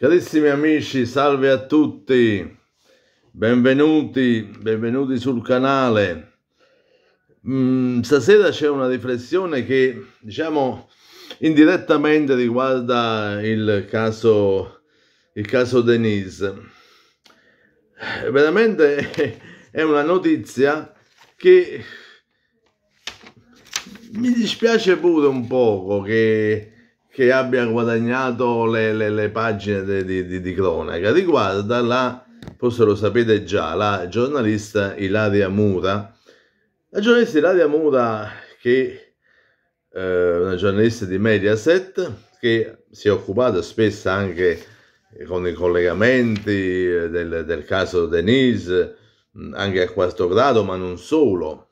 Carissimi amici, salve a tutti, benvenuti, benvenuti sul canale. Mm, stasera c'è una riflessione che, diciamo, indirettamente riguarda il caso, il caso Denise. Veramente è una notizia che mi dispiace pure un poco che che abbia guadagnato le, le, le pagine di, di, di, cronaca riguarda la, forse lo sapete già, la giornalista Ilaria Mura. La giornalista Ilaria Mura che è eh, una giornalista di Mediaset che si è occupata spesso anche con i collegamenti del, del caso Denise, anche a quarto grado, ma non solo.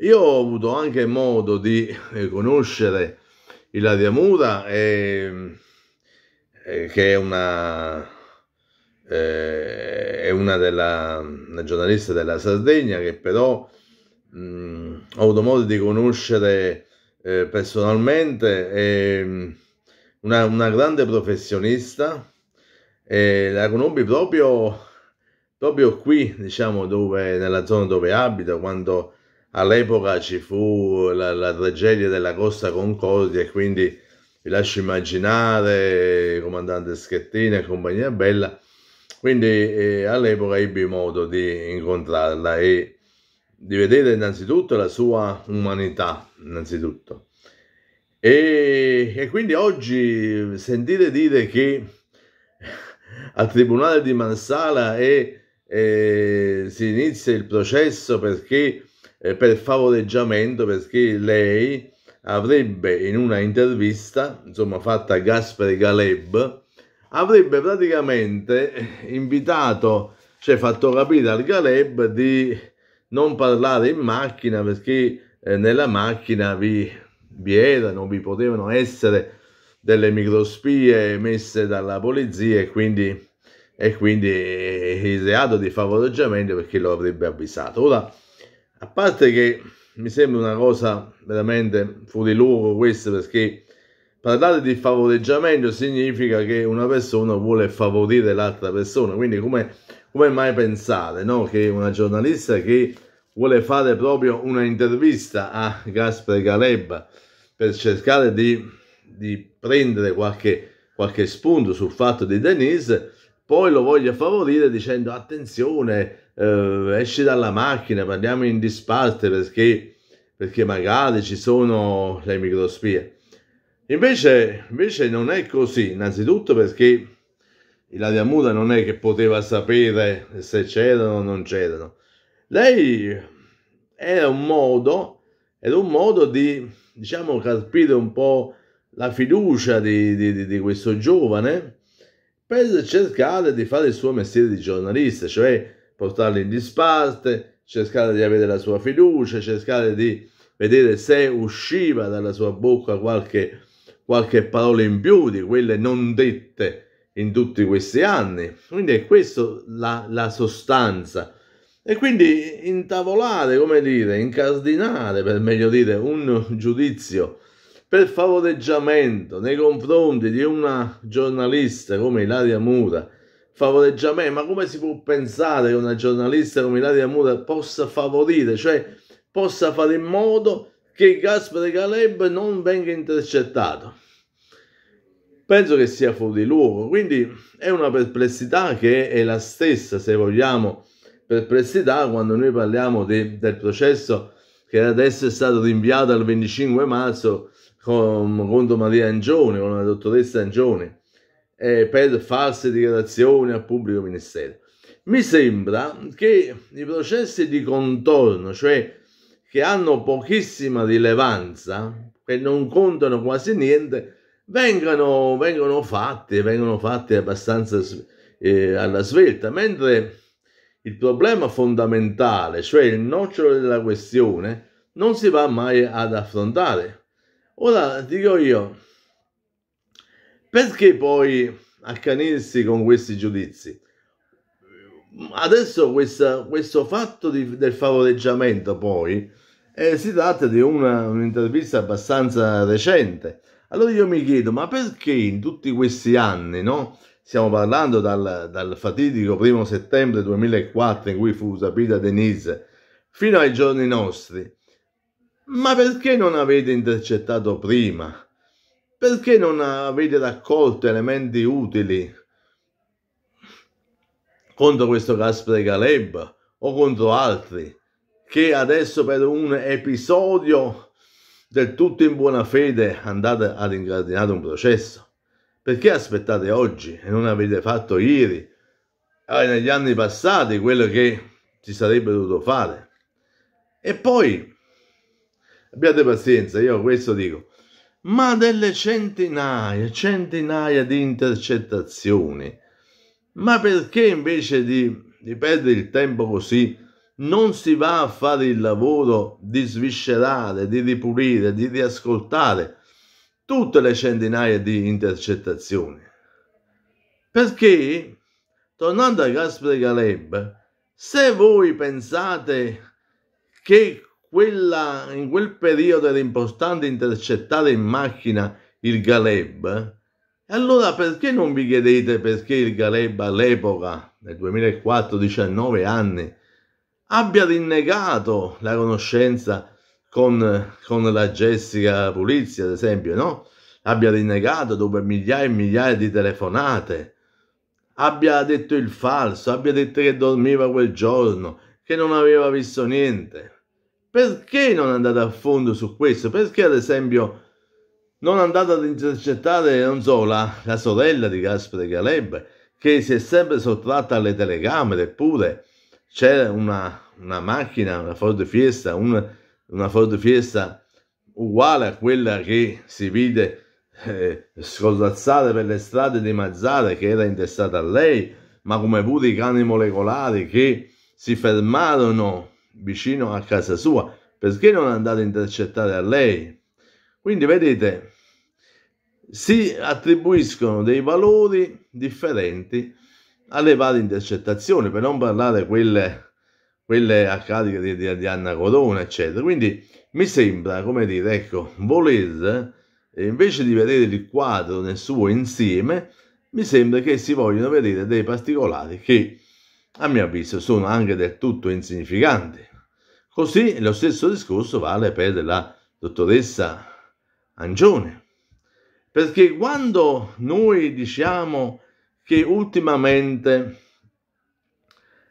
Io ho avuto anche modo di conoscere Ilaria Mura, è, è, che è una, è una, della, una giornalista della Sardegna che però mh, ho avuto modo di conoscere eh, personalmente, è una, una grande professionista e la conobbi proprio, proprio qui, diciamo, dove, nella zona dove abito, quando all'epoca ci fu la, la, tragedia della Costa Concordia e quindi vi lascio immaginare comandante Schettini e compagnia bella. Quindi eh, all'epoca ebbi modo di incontrarla e di vedere innanzitutto la sua umanità innanzitutto. E, e quindi oggi sentire dire che al tribunale di Marsala è, è, si inizia il processo perché eh, per favoreggiamento perché lei avrebbe in una intervista, insomma fatta a Gasperi Galeb, avrebbe praticamente invitato, cioè fatto capire al Galeb di non parlare in macchina perché eh, nella macchina vi, vi erano, vi potevano essere delle microspie messe dalla polizia e quindi, e quindi eh, il reato di favoreggiamento perché lo avrebbe avvisato. Ora, a parte che mi sembra una cosa veramente fuori luogo questo perché parlare di favoreggiamento significa che una persona vuole favorire l'altra persona quindi come, come mai pensare no? che una giornalista che vuole fare proprio una intervista a Gaspare Caleb per cercare di, di prendere qualche, qualche spunto sul fatto di Denise poi lo voglia favorire dicendo attenzione eh, esci dalla macchina, parliamo in disparte perché, perché magari ci sono le microspie. Invece, invece non è così, innanzitutto perché Ilaria Mura non è che poteva sapere se c'erano o non c'erano. Lei era un modo, era un modo di, diciamo, carpire un po' la fiducia di, di, di questo giovane per cercare di fare il suo mestiere di giornalista, cioè portarlo in disparte, cercare di avere la sua fiducia, cercare di vedere se usciva dalla sua bocca qualche, qualche parola in più di quelle non dette in tutti questi anni. Quindi è questa la, la sostanza. E quindi intavolare, come dire, incardinare, per meglio dire, un giudizio per favoreggiamento nei confronti di una giornalista come Ilaria Mura, favoreggia me, ma come si può pensare che una giornalista come Ilaria Mura possa favorire, cioè possa fare in modo che Gaspare Caleb non venga intercettato? Penso che sia fuori luogo, quindi è una perplessità che è la stessa, se vogliamo, perplessità quando noi parliamo di, del processo che adesso è stato rinviato al 25 marzo con, contro Maria Angioni, con la dottoressa Angioni eh, per false dichiarazioni al pubblico ministero. Mi sembra che i processi di contorno, cioè che hanno pochissima rilevanza, che non contano quasi niente, vengano, vengono fatti, vengono fatti abbastanza eh, alla svelta, mentre il problema fondamentale, cioè il nocciolo della questione, non si va mai ad affrontare. Ora dico io, perché poi accanirsi con questi giudizi? Adesso questa, questo fatto di, del favoreggiamento poi eh, si tratta di una, un'intervista abbastanza recente. Allora io mi chiedo, ma perché in tutti questi anni no, stiamo parlando dal, dal fatidico primo settembre 2004 in cui fu rapita Denise, fino ai giorni nostri, ma perché non avete intercettato prima? Perché non avete raccolto elementi utili contro questo Gaspare Caleb o contro altri che adesso per un episodio del tutto in buona fede andate ad incardinare un processo? Perché aspettate oggi e non avete fatto ieri, eh, negli anni passati, quello che si sarebbe dovuto fare? E poi, abbiate pazienza, io questo dico, ma delle centinaia, centinaia di intercettazioni, ma perché invece di, di perdere il tempo così non si va a fare il lavoro di sviscerare, di ripulire, di riascoltare tutte le centinaia di intercettazioni. Perché, tornando a Gaspare Caleb, se voi pensate che quella, in quel periodo era importante intercettare in macchina il Galeb, allora perché non vi chiedete perché il Galeb all'epoca, nel 2004, 19 anni, abbia rinnegato la conoscenza con, con la Jessica Pulizzi, ad esempio, no? Abbia rinnegato dopo migliaia e migliaia di telefonate, abbia detto il falso, abbia detto che dormiva quel giorno, che non aveva visto niente. Perché non andate a fondo su questo? Perché, ad esempio, non andate ad intercettare, non so, la, la sorella di Gaspare Caleb, che si è sempre sottratta alle telecamere, eppure c'era una, una macchina, una Ford Fiesta, un una Ford Fiesta uguale a quella che si vide eh, scollazzare per le strade di Mazzara che era intestata a lei, ma come pure i cani molecolari che si fermarono vicino a casa sua, perché non andare a intercettare a lei? Quindi vedete, si attribuiscono dei valori differenti alle varie intercettazioni, per non parlare quelle quelle a carica di, di, di Anna Corona, eccetera. Quindi mi sembra, come dire, ecco, voler, invece di vedere il quadro nel suo insieme, mi sembra che si vogliono vedere dei particolari che, a mio avviso, sono anche del tutto insignificanti. Così lo stesso discorso vale per la dottoressa Angione. Perché quando noi diciamo che ultimamente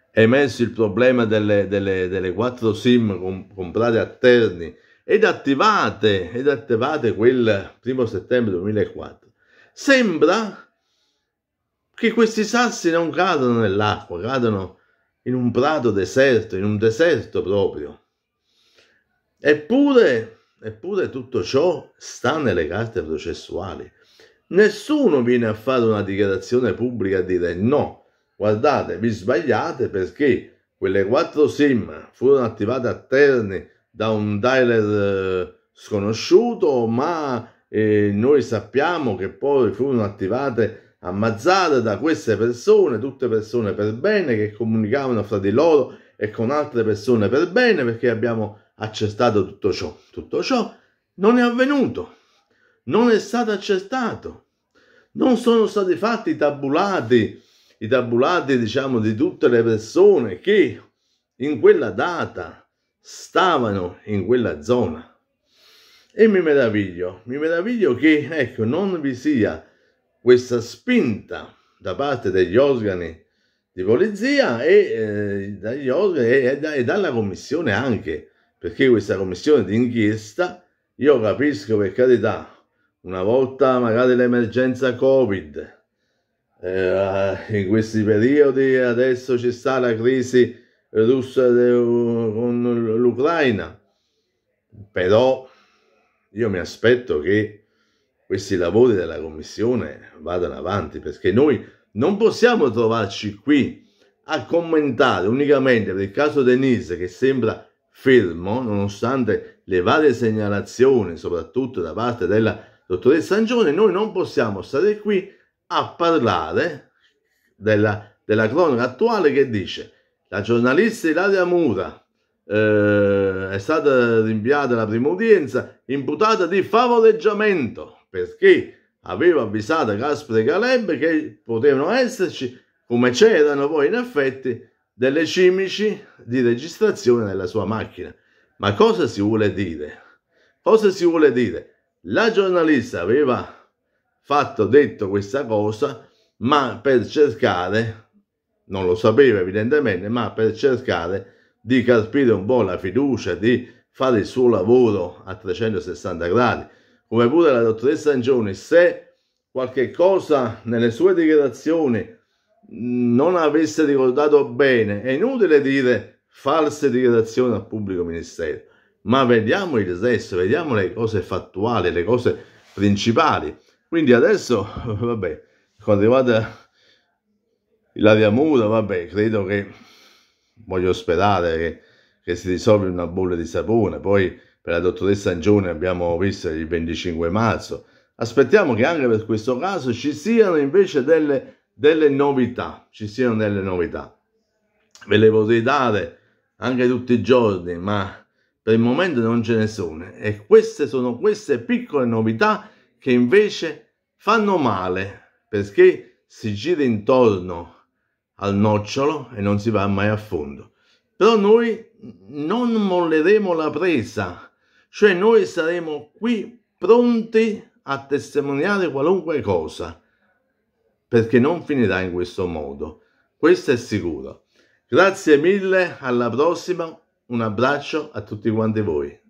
è emerso il problema delle, delle, delle 4 SIM com, comprate a Terni ed attivate, ed attivate quel primo settembre 2004, sembra che questi sassi non cadono nell'acqua, cadono in un prato deserto, in un deserto proprio. Eppure, eppure tutto ciò sta nelle carte processuali. Nessuno viene a fare una dichiarazione pubblica a dire no, guardate, vi sbagliate perché quelle quattro SIM furono attivate a Terni da un dialer eh, sconosciuto, ma eh, noi sappiamo che poi furono attivate a Mazzara da queste persone, tutte persone per bene, che comunicavano fra di loro e con altre persone per bene, perché abbiamo accertato tutto ciò. Tutto ciò non è avvenuto, non è stato accertato, non sono stati fatti tabulati i tabulati, diciamo, di tutte le persone che in quella data stavano in quella zona. E mi meraviglio, mi meraviglio che, ecco, non vi sia questa spinta da parte degli organi di polizia e, eh, dagli organi, e, e dalla commissione anche, perché questa commissione d'inchiesta, io capisco per carità, una volta magari l'emergenza Covid, eh, in questi periodi adesso ci sta la crisi russa con l'Ucraina, però io mi aspetto che questi lavori della Commissione vadano avanti perché noi non possiamo trovarci qui a commentare unicamente per il caso Denise che sembra fermo nonostante le varie segnalazioni soprattutto da parte della dottoressa Angione noi non possiamo stare qui a parlare della, della cronaca attuale che dice la giornalista Ilaria Mura eh, è stata rinviata alla prima udienza imputata di favoreggiamento perché aveva avvisato Gaspare Caleb che potevano esserci, come c'erano poi in effetti, delle cimici di registrazione nella sua macchina. Ma cosa si vuole dire? Cosa si vuole dire? La giornalista aveva fatto, detto questa cosa, ma per cercare, non lo sapeva evidentemente, ma per cercare di carpire un po' la fiducia, di fare il suo lavoro a 360 gradi, come pure la dottoressa Angioni, se qualche cosa nelle sue dichiarazioni non avesse ricordato bene, è inutile dire false dichiarazioni al pubblico ministero, ma vediamo il resto, vediamo le cose fattuali, le cose principali. Quindi adesso, vabbè, quando è arrivata Ilaria Mura, vabbè, credo che, voglio sperare che, che si risolva una bolla di sapone, poi per la dottoressa Angione abbiamo visto il 25 marzo, aspettiamo che anche per questo caso ci siano invece delle, delle novità, ci siano delle novità. Ve le vorrei dare anche tutti i giorni, ma per il momento non ce ne sono. E queste sono queste piccole novità che invece fanno male, perché si gira intorno al nocciolo e non si va mai a fondo. Però noi non molleremo la presa, cioè noi saremo qui pronti a testimoniare qualunque cosa, perché non finirà in questo modo. Questo è sicuro. Grazie mille, alla prossima, un abbraccio a tutti quanti voi.